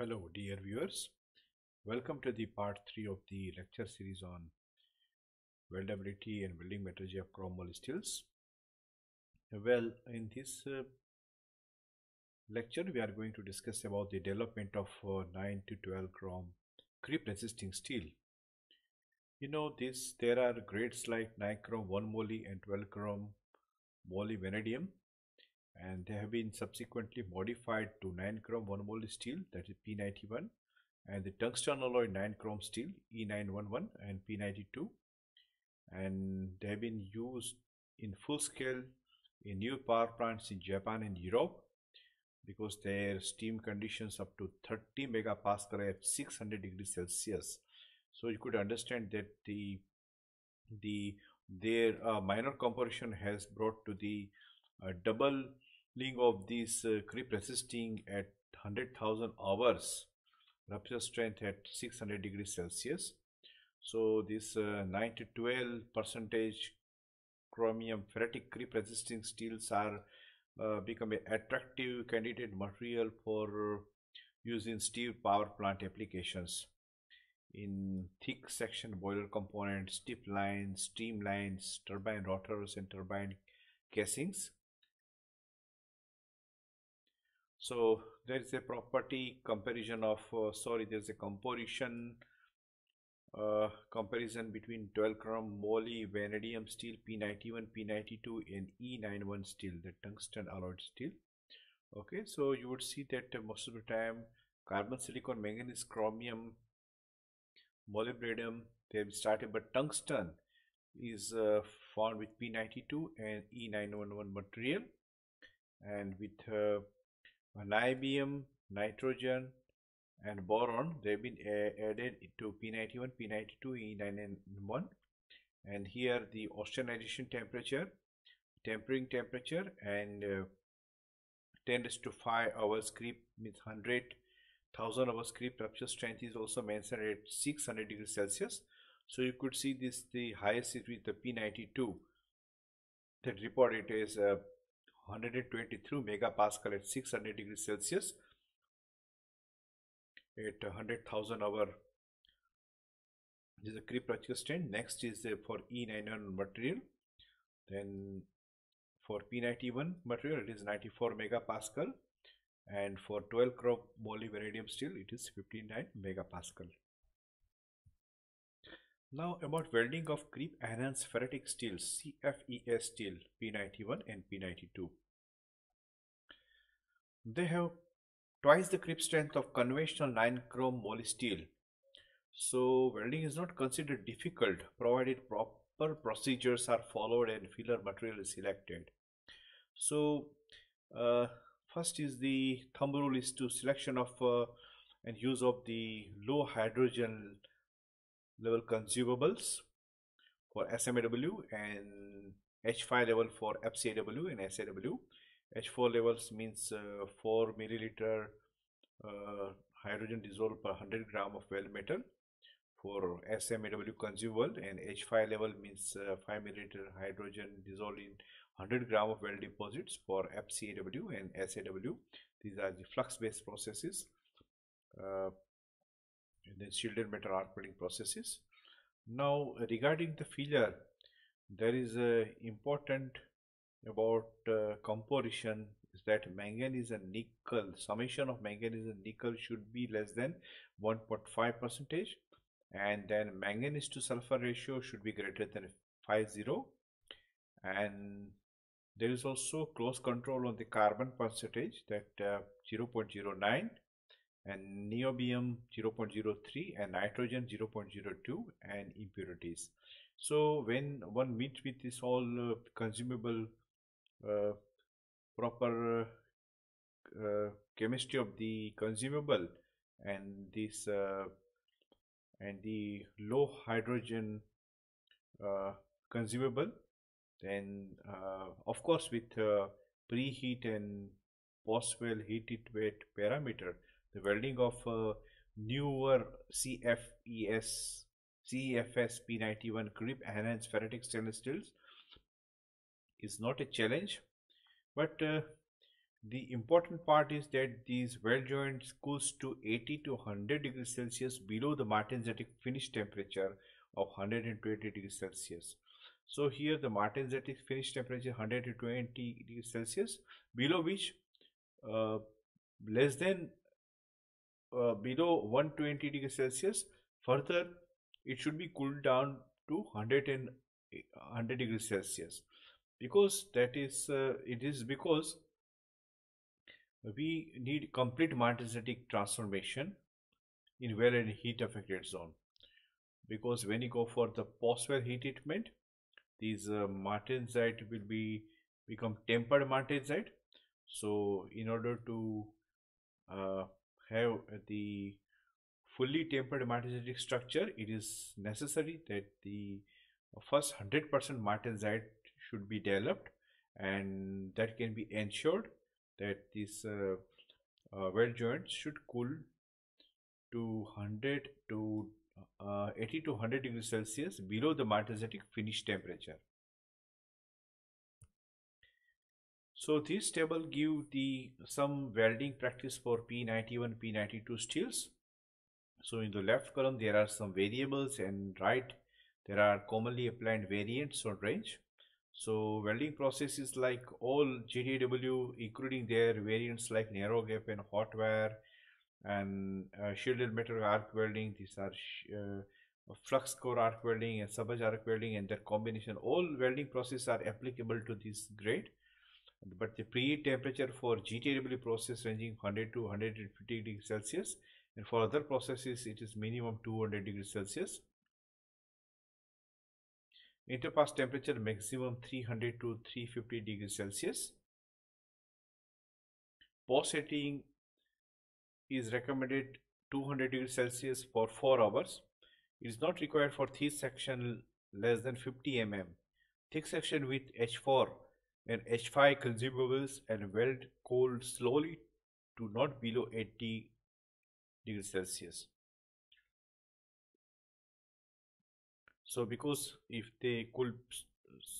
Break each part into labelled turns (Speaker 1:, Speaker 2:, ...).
Speaker 1: Hello dear viewers, welcome to the part 3 of the lecture series on weldability and welding metallurgy of chrome moly steels. Well, in this uh, lecture we are going to discuss about the development of uh, 9 to 12 chrome creep resisting steel. You know this there are grades like 9 chrome 1 moly and 12 chrome moly vanadium and they have been subsequently modified to 9 chrome 1 moly steel that is P91 and the tungsten alloy 9 chrome steel E911 and P92 and they have been used in full scale in new power plants in Japan and Europe because their steam conditions up to 30 megapascal at 600 degrees Celsius. So you could understand that the the their uh, minor compression has brought to the uh, double of this uh, creep resisting at 100,000 hours rupture strength at 600 degrees Celsius. So this uh, 9 to 12 percentage chromium ferritic creep resisting steels are uh, become an attractive candidate material for use in steel power plant applications in thick section boiler components, stiff lines, steam lines, turbine rotors and turbine casings so there is a property comparison of uh, sorry there's a composition uh, comparison between 12 chrome moly vanadium steel p91 p92 and e91 steel the tungsten alloyed steel. Okay so you would see that uh, most of the time carbon silicon manganese chromium molybdenum they have started but tungsten is uh, found with p92 and e911 material. And with uh, niobium, nitrogen, and boron they've been added to P91, P92, E91 and here the austenitization temperature, tempering temperature and uh, 10 to 5 hours creep means 100,000 hours creep rupture strength is also mentioned at 600 degrees Celsius. So you could see this the highest is with the P92 that reported is uh, 123 megapascal at 600 degrees Celsius at 100,000 hour. This is a creep resistant. Next is uh, for E91 material. Then for P91 material it is 94 megapascal and for 12 chrome molybdenum steel it is 59 megapascal. Now about welding of creep enhanced ferritic steel CFES steel P91 and P92. They have twice the creep strength of conventional 9 chrome moly steel. So welding is not considered difficult provided proper procedures are followed and filler material is selected. So uh, first is the thumb rule is to selection of uh, and use of the low hydrogen level consumables for SMAW and H5 level for FCAW and SAW. H4 levels means uh, 4 milliliter uh, hydrogen dissolved per 100 gram of weld metal for SMAW consumable and H5 level means uh, 5 milliliter hydrogen dissolved in 100 gram of weld deposits for FCAW and SAW. These are the flux based processes. And then shielded metal arc welding processes. Now regarding the filler, there is a important about uh, composition is that manganese and nickel summation of manganese and nickel should be less than 1.5 percentage and then manganese to sulfur ratio should be greater than 50 and there is also close control on the carbon percentage that uh, 0.09 and niobium 0.03 and nitrogen 0.02 and impurities. So when one meets with this all uh, consumable uh, proper uh, chemistry of the consumable and this uh, and the low hydrogen consumable then of course with preheat and post-weld heated weight parameter the welding of newer CFES CFS P91 creep enhanced ferritic stainless steels is not a challenge but uh, the important part is that these weld joints cools to 80 to 100 degrees Celsius below the martensitic finish temperature of 120 degrees Celsius. So here the martensitic finish temperature 120 degrees Celsius below which uh, less than uh, below 120 degrees Celsius. Further it should be cooled down to 100 and 100 degrees Celsius. Because that is uh, it is because we need complete martensitic transformation in well and heat affected zone. Because when you go for the post weld heat treatment these uh, martensite will be become tempered martensite. So in order to uh, have the fully tempered martensitic structure it is necessary that the first 100% martensite should be developed and that can be ensured that this uh, uh, weld joint should cool to 100 to uh, 80 to 100 degrees Celsius below the martensitic finish temperature. So this table give the some welding practice for P91, P92 steels. So in the left column there are some variables and right there are commonly applied variants or range. So welding processes like all GTAW including their variants like narrow gap and hot wire and uh, shielded metal arc welding these are uh, flux core arc welding and submerged arc welding and their combination all welding processes are applicable to this grade but the preheat temperature for GTAW process ranging 100 to 150 degrees Celsius and for other processes it is minimum 200 degrees Celsius Interpass temperature maximum 300 to 350 degrees Celsius. Post heating is recommended 200 degrees Celsius for 4 hours. It is not required for thick section less than 50 mm. Thick section with H4 and H5 consumables and weld cold slowly to not below 80 degrees Celsius. So because if they cool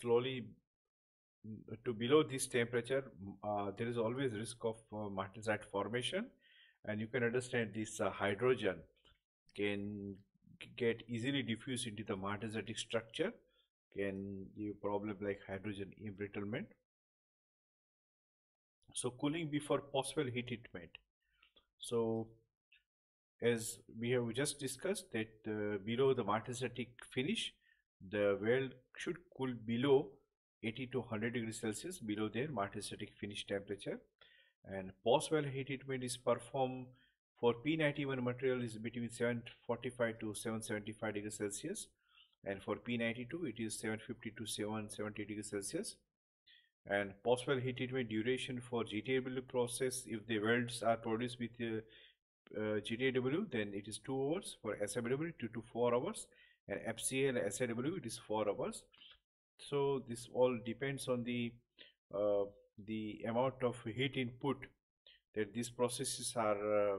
Speaker 1: slowly mm, to below this temperature, uh, there is always risk of uh, martensite formation and you can understand this uh, hydrogen can get easily diffused into the martensitic structure can give problem like hydrogen embrittlement. So cooling before post weld heat treatment. So as we have just discussed that uh, below the martensitic finish the weld should cool below 80 to 100 degrees celsius below their martensitic finish temperature and post weld heat treatment is performed for p91 material is between 745 to 775 degrees celsius and for p92 it is 750 to 770 degrees celsius. And post weld heat treatment duration for GTAW process if the welds are produced with uh, uh, GTAW then it is 2 hours. For SIW 2 to 4 hours. And FCL SIW it is 4 hours. So this all depends on the uh, the amount of heat input that these processes are uh,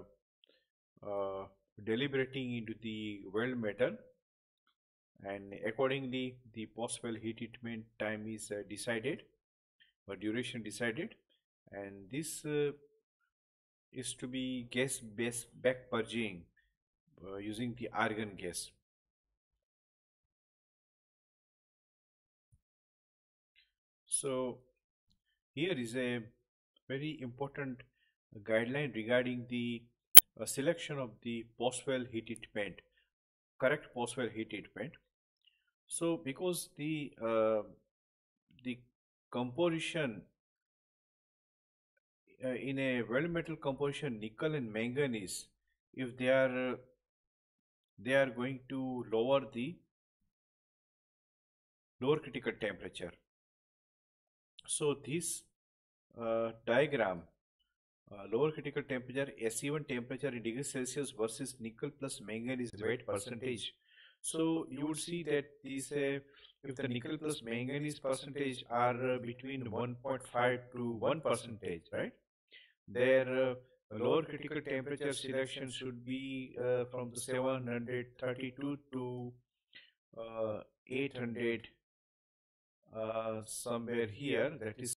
Speaker 1: uh, deliberating into the weld metal and accordingly the post weld heat treatment time is uh, decided or duration decided and this uh, is to be gas based back purging uh, using the argon gas. So here is a very important guideline regarding the uh, selection of the post-weld heat treatment, correct post-weld heat treatment. So because the uh, the composition uh, in a weld metal composition nickel and manganese if they are uh, they are going to lower the lower critical temperature so this uh, diagram uh, lower critical temperature AC1 temperature in degrees Celsius versus nickel plus manganese weight percentage. So you would see that these uh, if the nickel plus manganese percentage are uh, between 1.5 to 1 percentage, right? their uh, lower critical temperature selection should be uh, from the 732 to uh, 800 uh, somewhere here that is